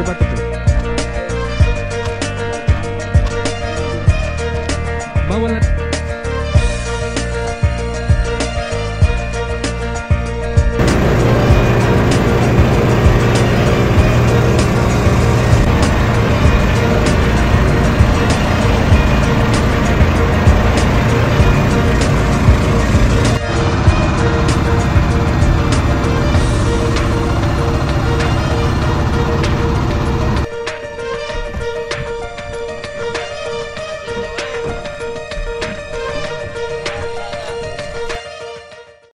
Shabbat